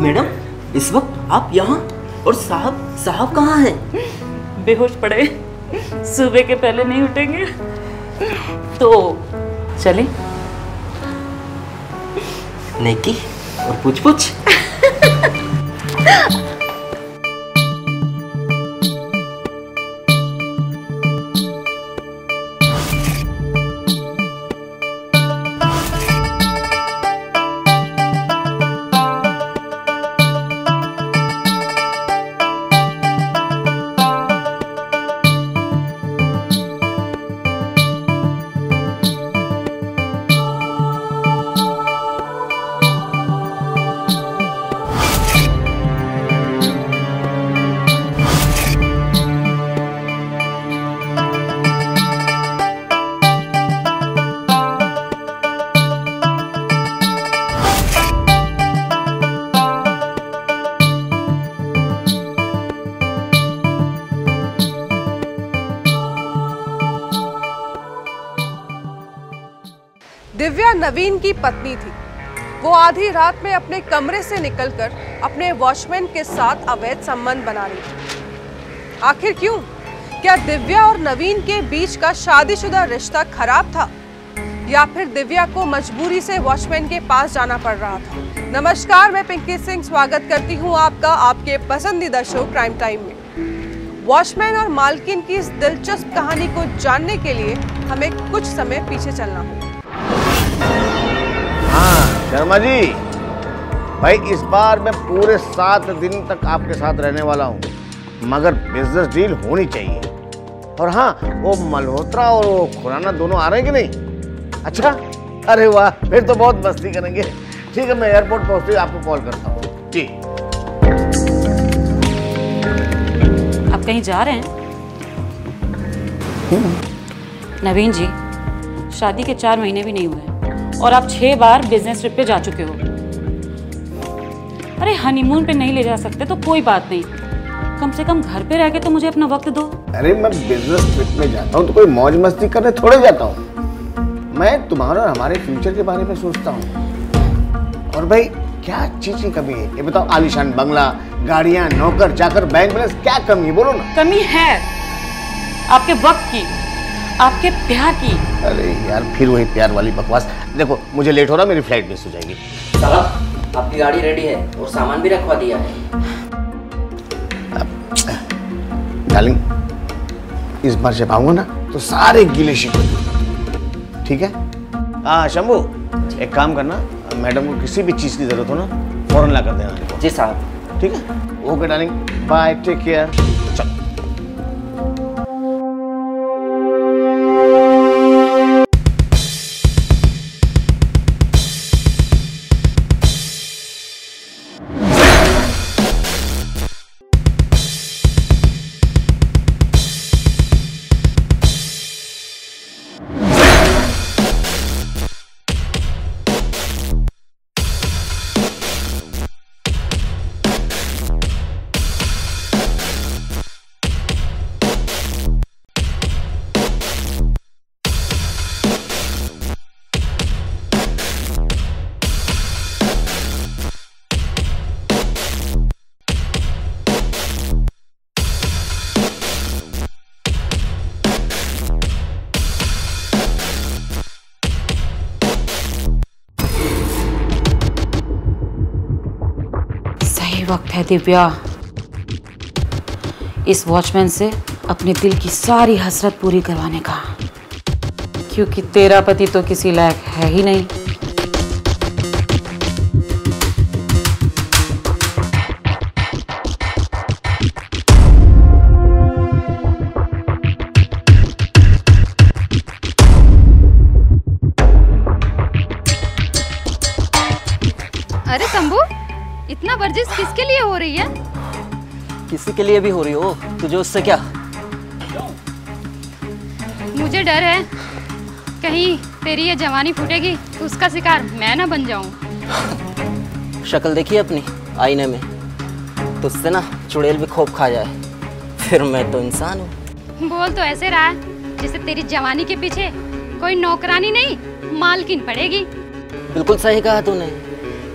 Madam इस वक्त आप यहाँ? और साहब साहब कहाँ हैं? बेहोश पड़े। सुबह के पहले नहीं उठेंगे। तो चले। नेकी और पूछ पूछ नवीन की पत्नी थी। वो आधी रात में अपने कमरे से निकलकर अपने वॉचमैन के साथ अवैध संबंध बना रही थी। आखिर क्यों? क्या दिव्या और नवीन के बीच का शादीशुदा रिश्ता खराब था? या फिर दिव्या को मजबूरी से वॉचमैन के पास जाना पड़ रहा था? नमस्कार, मैं पिंकी सिंह स्वागत करती हूँ आपका, आपके पसंदीदा शो प्राइम टाइम में। वॉचमैन और मालकिन की इस दिलचस्प कहानी को जानने के लिए हमें कुछ समय पीछे चलना होगा। हाँ शर्मा जी। भाई इस बार मैं पूरे सात दिन तक आपके साथ रहने वाला हूँ मगर बिज़नेस डील होनी चाहिए। और हाँ वो मल्होत्रा और वो खुराना दोनों आ रहे हैं कि नहीं? अच्छा अरे वाह फिर तो बहुत मस्ती करेंगे। ठीक है मैं एयरपोर्ट पहुँचते ही आपको कॉल करता हूँ। जी। आप कहीं जा रहे हैं? नवीन जी शादी के चार महीने भी नहीं हुए। और आप छह बार बिज़नेस ट्रिप पे जा चुके हो। अरे हनीमून पे नहीं ले जा सकते तो कोई बात नहीं। कम से कम घर पे रह के तो मुझे अपना वक्त दो। अरे मैं बिज़नेस ट्रिप में जाता हूँ तो कोई मौज मस्ती करने थोड़े जाता हूँ। मैं तुम्हारे और हमारे फ्यूचर के बारे में सोचता हूँ। और भाई क्या चीज़ की कमी है? ये बताओ आलिशान बंगला गाड़ियाँ नौकर चाकर बैंक बैलेंस क्या कमी है? बोलो ना। कमी है आपके वक्त की। आपके प्यार की। अरे यार फिर वही प्यार वाली बकवास। देखो मुझे लेट हो रहा मेरी फ़्लाइट मिस हो जाएगी। साहब आपकी गाड़ी रेडी है और सामान भी रखवा दिया है। डार्लिंग इस बार जब आऊँगा ना तो सारे गिले शिकवे ठीक है? हाँ शंभू एक काम करना मैडम को किसी भी चीज़ की ज़रूरत हो ना फ़ौरन ला कर देना। जी साहब। ठीक है? Okay darling bye take care चल। दिव्या। इस वॉचमैन से अपने दिल की सारी हसरत पूरी करवाने का। क्योंकि तेरा पति तो किसी लायक है ही नहीं। वर्जिश किसके लिए हो रही है? किसी के लिए भी हो रही हो? तुझे उससे क्या? मुझे डर है। कहीं तेरी ये जवानी फूटेगी तो उसका शिकार मैं ना बन जाऊँ। शक्ल देखी अपनी आईने में? तुझसे ना चुड़ैल भी खोप खा जाए। फिर मैं तो इंसान हूँ। बोल तो ऐसे रहा है जैसे तेरी जवानी के पीछे कोई नौकरानी नहीं मालकिन पड़ेगी। बिल्कुल सही कहा तूने।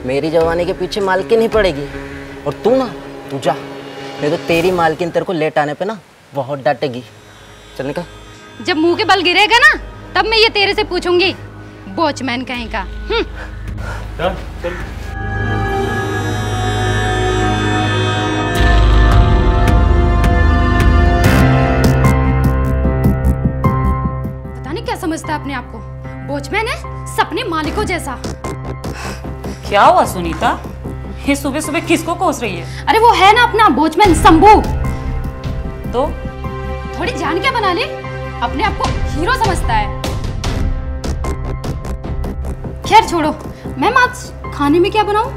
मेरी जवानी के पीछे मालकिन ही पड़ेगी। और तू ना तू जा। नहीं तो तेरी मालकिन तेरे को लेट आने पे ना बहुत डांटेगी। चल निकल। जब मुँह के बल गिरेगा ना तब मैं ये तेरे से पूछूँगी। वॉचमैन कहीं का। हम्म। चल चल। क्या समझता है अपने आप को। वॉचमैन है सपने मालिकों जैसा। क्या हुआ सुनीता? ये सुबह सुबह किसको कोस रही है? अरे वो है ना अपना वॉचमैन शंभू। तो? थोड़ी जान क्या बना ली? अपने आप को हीरो समझता है। खैर छोड़ो मैम आज खाने में क्या बनाऊँ?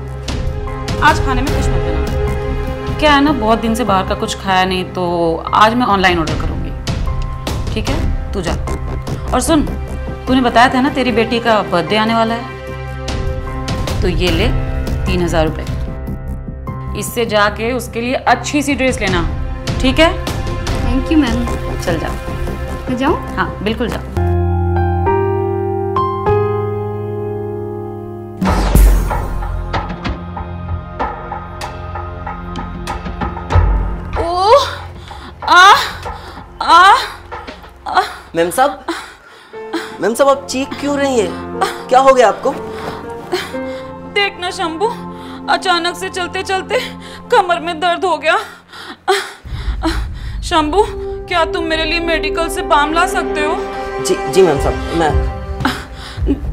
आज खाने में कुछ मत बना क्या है ना बहुत दिन से बाहर का कुछ खाया नहीं तो आज मैं ऑनलाइन ऑर्डर करूँगी। ठीक है? तू जा। और सुन तूने बताया था ना तेरी बेटी का बर्थडे आने वाला है? तो ये ले तीन हज़ार रुपये इससे जाके उसके लिए अच्छी सी ड्रेस लेना। ठीक है? थैंक यू मैम चल जा। मैं जाऊँ? हाँ बिल्कुल जा। ओह आ आ मैम साहब मैम साहब आप चीख क्यों रही हैं? क्या हो गया आपको? ना शंभू। अचानक से चलते चलते कमर में दर्द हो गया। शंभू क्या तुम मेरे लिए मेडिकल से बाम ला सकते हो? जी जी मैम साहब मैं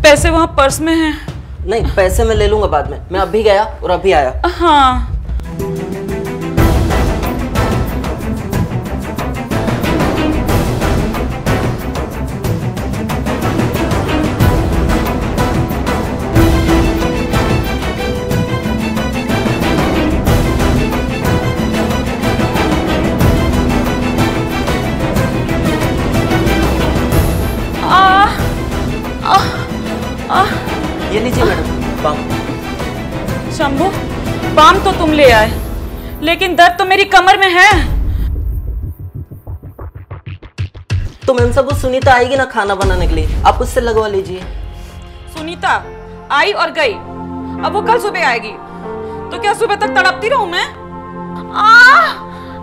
पैसे वहाँ पर्स में हैं। नहीं पैसे मैं ले लूँगा बाद में। मैं अभी गया और अभी आया। हाँ। ले आए लेकिन दर्द तो मेरी कमर में है। तो मैम साहब वो सुनीता आएगी ना खाना बनाने के लिए? आप उससे लगवा लीजिए। सुनीता आई और गई। अब वो कल सुबह आएगी। तो क्या सुबह तक तड़पती रहूँ मैं? आ,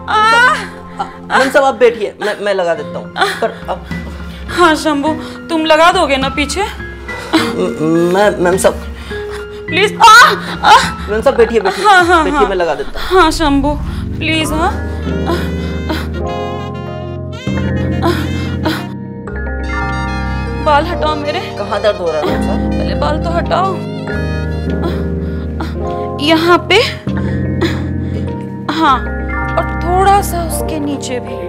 आ, आ, मैम साहब आप बैठिए। मैं मैं लगा देता हूँ। पर अब हाँ शंभू तुम लगा दोगे ना पीछे? मैं मैम साहब प्लीज़ साहब बैठिए बैठिए हाँ, हाँ, बैठिए हाँ। मैं लगा देता हाँ। शंभू प्लीज़ हाँ। बाल हटाओ मेरे। हूँ कहाँ दर्द हो रहा है पहले बाल तो हटाओ। यहाँ पे। हाँ और थोड़ा सा उसके नीचे भी।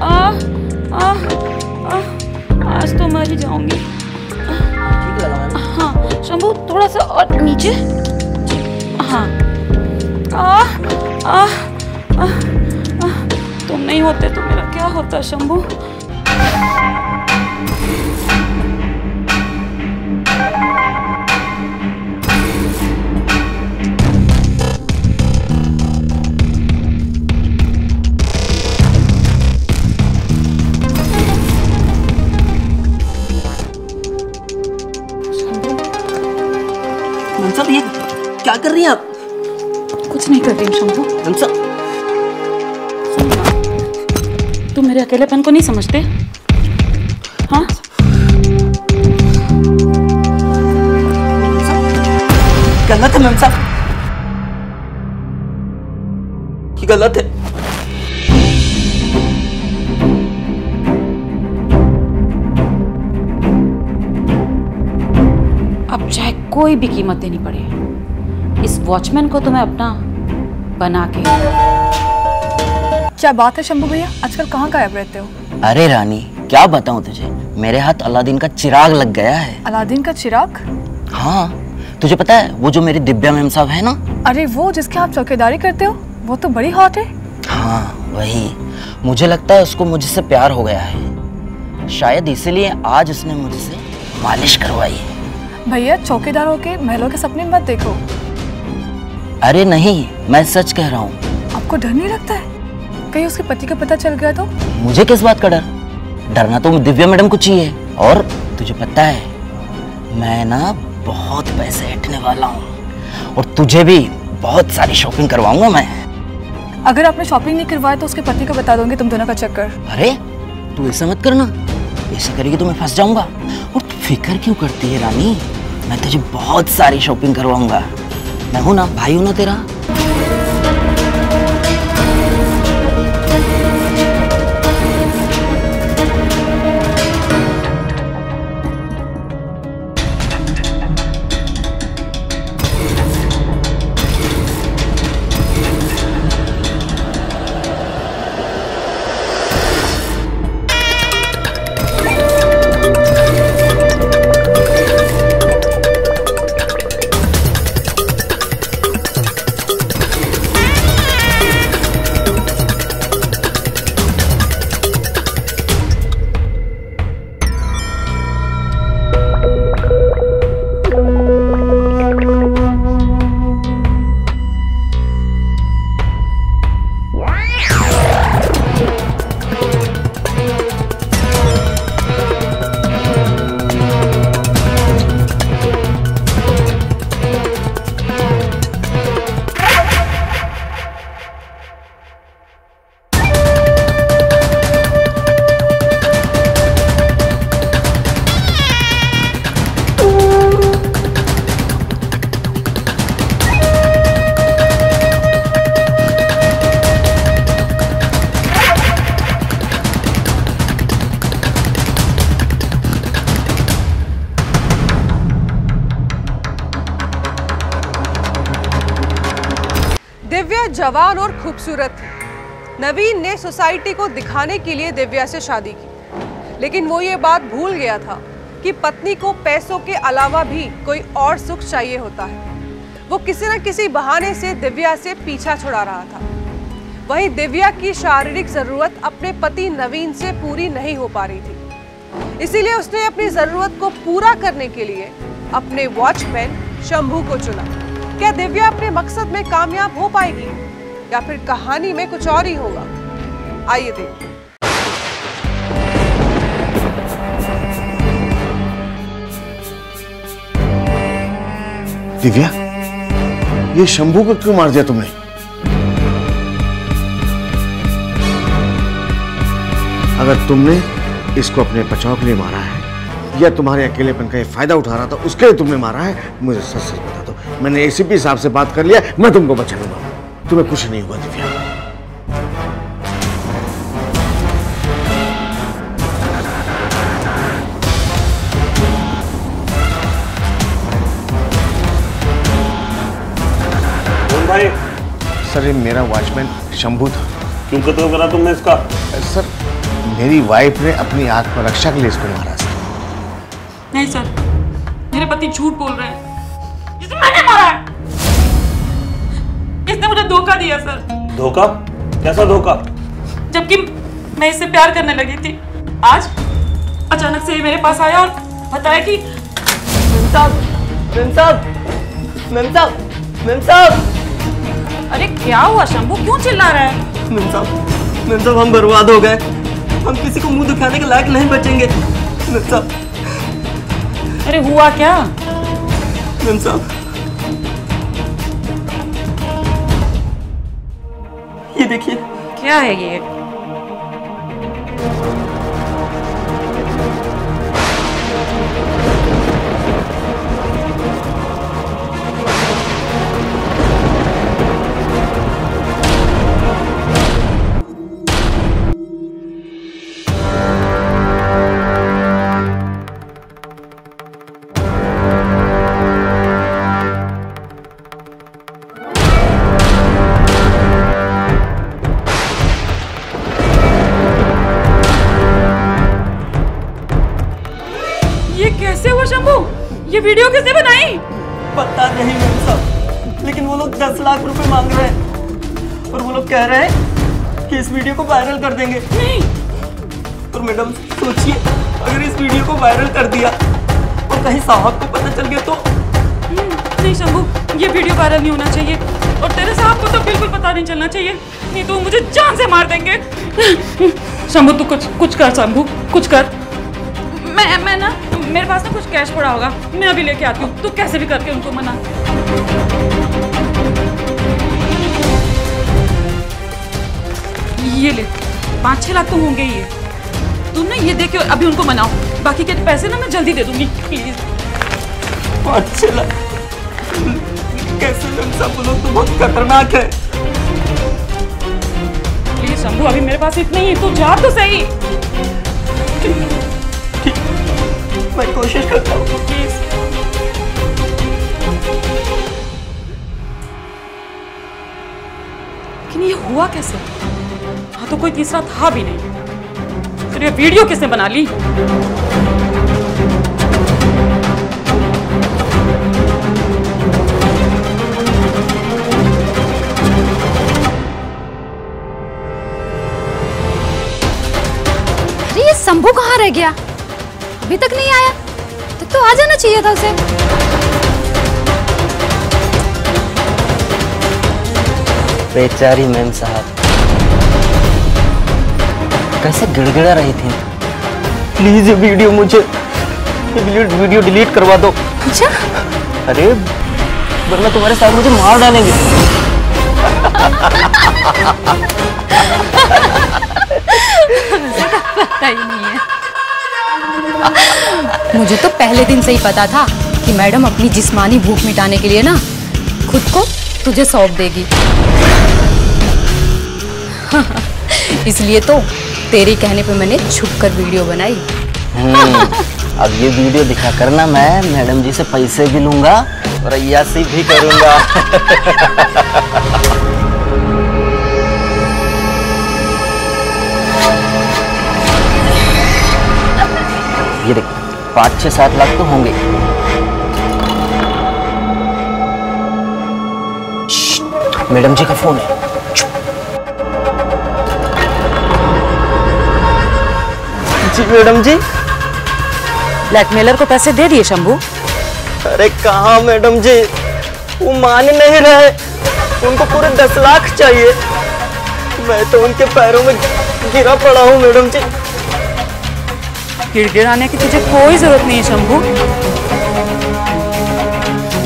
आ, आ, आ, आज तो मर ही जाऊँगी। हाँ शंभू थोड़ा सा और नीचे। हाँ। आ, आ, आ, आ, तुम नहीं होते तो मेरा क्या होता शंभू? क्या कर रही हैं आप? कुछ नहीं कर रही शंभू। तुम मेरे अकेलेपन को नहीं समझते? हाँ? गलत है मैम साहब। ये गलत है। अब चाहे कोई भी कीमत देनी पड़े। वॉचमैन को तुम्हें अपना बना के। क्या बात है शंभू भैया? आजकल कहाँ गायब रहते हो? अरे रानी क्या बताऊँ तुझे? मेरे हाथ अलादीन का चिराग लग गया है। अलादीन का चिराग? हाँ तुझे पता है वो जो मेरी दिव्या मैम साहब है ना? अरे वो जिसके आप चौकीदारी करते हो वो तो बड़ी हॉट है। हाँ वही। मुझे लगता है उसको मुझसे प्यार हो गया है। शायद इसीलिए आज उसने मुझसे मालिश करवाई है। भैया चौकीदार होके महलों के सपने मत देखो। अरे नहीं मैं सच कह रहा हूँ। आपको डर नहीं लगता है? कहीं उसके पति का पता चल गया तो? मुझे किस बात का डर? डरना तो दिव्या मैडम को चाहिए। और तुझे पता है मैं ना बहुत पैसे हटने वाला हूँ। और तुझे भी बहुत सारी शॉपिंग करवाऊँगा मैं। अगर आपने शॉपिंग नहीं करवाया तो उसके पति को बता दोगे तुम दोनों का चक्कर। अरे तू ऐसा मत करना। ऐसा करेगी तो मैं फंस जाऊँगा। और तू फ़िक्र क्यों करती है रानी? मैं तुझे बहुत सारी शॉपिंग करवाऊँगा। मैं हूँ ना भाई हूँ ना तेरा? दिव्या जवान और खूबसूरत थी। नवीन ने सोसाइटी को दिखाने के लिए दिव्या से शादी की। लेकिन वो ये बात भूल गया था कि पत्नी को पैसों के अलावा भी कोई और सुख चाहिए होता है। वो किसी न किसी बहाने से दिव्या से पीछा छुड़ा रहा था। वहीं दिव्या की शारीरिक ज़रूरत अपने पति नवीन से पूरी नहीं हो पा रही थी। इसीलिए उसने अपनी ज़रूरत को पूरा करने के लिए अपने वॉचमैन शंभू को चुना। क्या दिव्या अपने मकसद में कामयाब हो पाएगी? या फिर कहानी में कुछ और ही होगा? आइए देखिए दिव्या, ये शंभू को क्यों मार दिया तुमने? अगर तुमने इसको अपने बचाव के लिए मारा है, या तुम्हारे अकेलेपन का ये फ़ायदा उठा रहा था, उसके लिए तुमने मारा है, मुझे सच सच मैंने एसीपी साहब से बात कर लिया मैं तुमको बचा लूँगा। तुम्हें कुछ नहीं हुआ दिव्या। सर ये मेरा वॉचमैन शंभू था। क्यों कत्ल करा तुमने इसका? सर मेरी वाइफ ने अपनी आत्मरक्षा के लिए इसको मारा सर। नहीं सर। मेरे पति झूठ बोल रहे हैं। इसने मुझे धोखा दिया सर। धोखा? कैसा धोखा? जबकि मैं इससे प्यार करने लगी थी। आज अचानक से ये मेरे पास आया और बताया कि मेम साहब मेम साहब मेम साहब मेम साहब। अरे क्या हुआ शंभू? क्यों चिल्ला रहा है? मेम साहब मेम साहब हम बर्बाद हो गए। हम किसी को मुँह दिखाने के लायक नहीं बचेंगे। मेम साहब। अरे हुआ क्या? मेम साहब क्या है ये? ये वीडियो किसने बनाई? पता नहीं मेम साहब लेकिन वो लोग दस लाख रुपए मांग रहे हैं। और वो लोग कह रहे हैं कि इस वीडियो को वायरल कर देंगे। नहीं। और मैडम सोचिए अगर इस वीडियो को वायरल कर दिया और कहीं साहब को पता चल गया तो? नहीं शंभू ये वीडियो वायरल नहीं होना चाहिए। और तेरे साहब को तो बिल्कुल पता नहीं चलना चाहिए। नहीं तो मुझे जान से मार देंगे। शंभू तू कुछ कुछ कर शंभू कुछ कर। मैं मैं ना मेरे पास ना कुछ कैश पड़ा होगा मैं अभी लेके आती हूँ। तू कैसे भी करके उनको मना। ये ले पाँच छह लाख तो होंगे ये तुम ना ये देख के अभी उनको मनाओ। बाकी के पैसे ना मैं जल्दी दे दूँगी प्लीज़ अच्छे लग कैसे तुम सब लोग तो बहुत खतरनाक है। प्लीज़ शंभू अभी मेरे पास इतने ही है, तू जा तो सही। कैसे? हाँ तो कोई तीसरा था भी नहीं। फिर ये वीडियो किसने बना ली? अरे ये शंभू कहाँ रह गया? अभी तक नहीं आया? तब तो आ जाना चाहिए था उसे। बेचारी मैम साहब। कैसे गिड़गिड़ा रही थी? प्लीज़ ये वीडियो मुझे ये वीडियो वीडियो डिलीट करवा दो। अच्छा? अरे वरना तुम्हारे साथ मुझे मार डालेंगे। पता ही नहीं है। मुझे तो पहले दिन से ही पता था कि मैडम अपनी जिस्मानी भूख मिटाने के लिए ना खुद को तुझे सौंप देगी। इसलिए तो तेरे कहने पे मैंने छुप कर वीडियो बनाई। हम्म, अब ये वीडियो दिखा करना मैं मैडम जी से पैसे भी लूँगा और अयासी भी करूँगा। ये देख पाँच छः सात लाख तो होंगे। मैडम जी का फ़ोन है। जी मैडम जी। ब्लैकमेलर को पैसे दे दिए शंभू। अरे कहा मैडम जी? वो मान नहीं रहे। उनको पूरे दस लाख चाहिए। मैं तो उनके पैरों में गिरा पड़ा हूँ मैडम जी। गिड़गिड़ाने की तुझे कोई ज़रूरत नहीं है शंभू।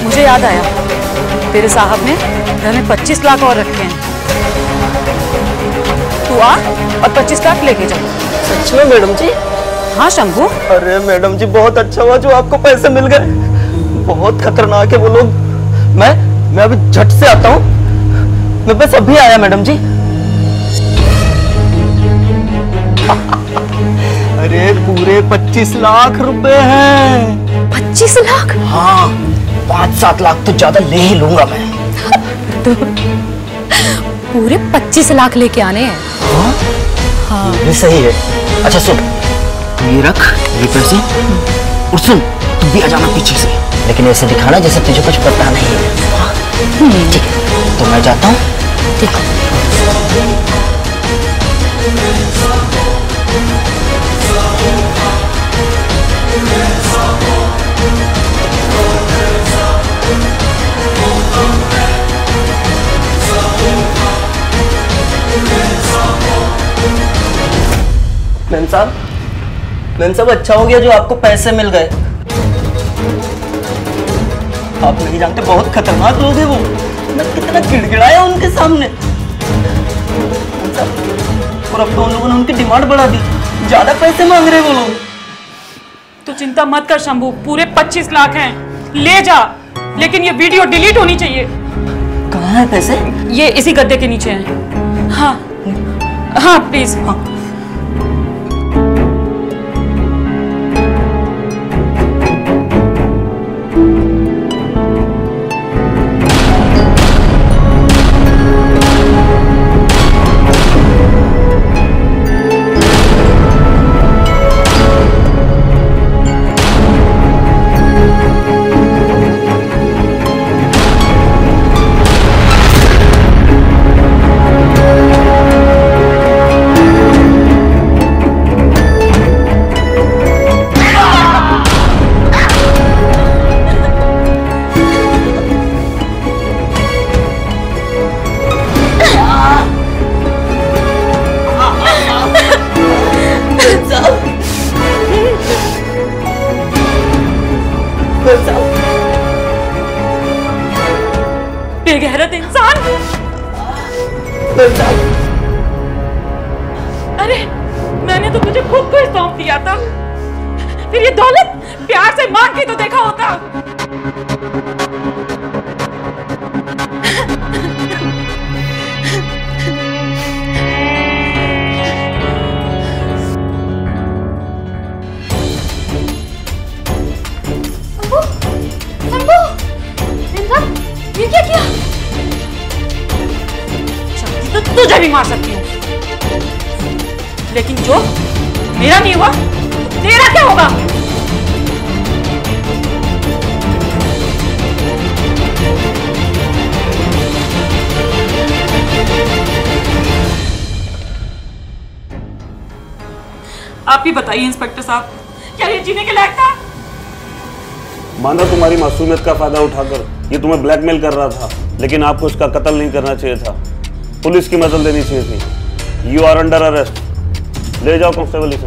मुझे याद आया तेरे साहब ने घर में 25 लाख और रखे हैं। तू आ। और 25 लाख लेके जा सच में मैडम जी? हाँ शंभू। अरे मैडम जी बहुत अच्छा हुआ जो आपको पैसे मिल गए। बहुत खतरनाक है वो लोग। मैं मैं अभी झट से आता हूँ। मैं बस अभी आया मैडम जी। अरे पूरे 25 लाख रुपए हैं। पच्चीस लाख? हाँ पाँच सात लाख तो ज़्यादा ले ही लूँगा मैं। तो पूरे पच्चीस लाख लेके आने हैं। ये सही है। अच्छा सुन। तू ये रख ये पैसे और सुन तू भी आ जाना पीछे से। लेकिन ऐसे दिखाना जैसे तुझे कुछ पता नहीं है। हाँ? ठीक है तो मैं जाता हूँ। ठीक है। मैम साहब। मैम साहब अच्छा हो गया जो आपको पैसे मिल गए। आप नहीं जानते बहुत खतरनाक लोग हैं वो। मैं कितना गिड़गिड़ाया उनके सामने। और अब तो उन लोगों ने उनकी डिमांड बढ़ा दी। ज़्यादा पैसे मांग रहे वो लोग। तू चिंता मत कर शंभू पूरे 25 लाख हैं। ले जा लेकिन ये वीडियो डिलीट होनी चाहिए। कहाँ है पैसे? ये इसी गद्दे के नीचे हैं। हाँ। हाँ प्लीज़ हाँ हाँ। अरे, मैंने तो तुझे खुद को सौंप दिया था। फिर ये दौलत प्यार से मार के तो देखा होता। तुझे भी मार सकती हूँ। लेकिन जो मेरा नहीं हुआ, तेरा क्या होगा? आप ही बताइए, इंस्पेक्टर साहब, क्या ये जीने के लायक था? माना तुम्हारी मासूमियत का फ़ायदा उठाकर ये तुम्हें ब्लैकमेल कर रहा था, लेकिन आपको इसका कत्ल नहीं करना चाहिए था। पुलिस की मदद लेनी चाहिए थी। यू आर अंडर अरेस्ट ले जाओ कांस्टेबल इसे।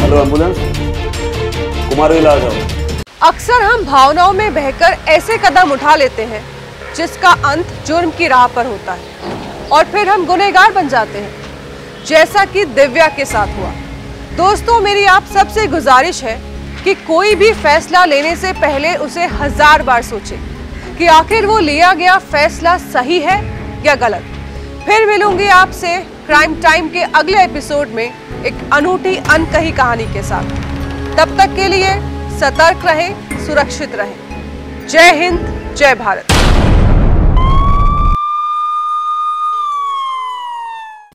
हेलो एंबुलेंस कुमारी इलाज आओ अक्सर हम भावनाओं में बहकर ऐसे कदम उठा लेते हैं, जिसका अंत जुर्म की राह पर होता है, और फिर हम गुनहगार बन जाते हैं, जैसा कि दिव्या के साथ हुआ। दोस्तों, मेरी आप सबसे गुजारिश है कि कोई भी फैसला लेने से पहले उसे हज़ार बार सोचे कि आखिर वो लिया गया फैसला सही है या गलत। फिर मिलूँगी आपसे क्राइम टाइम के अगले एपिसोड में एक अनूठी, अनकही कहानी के साथ। तब तक के लिए सतर्क रहें, सुरक्षित रहें। जय हिंद, जय भारत।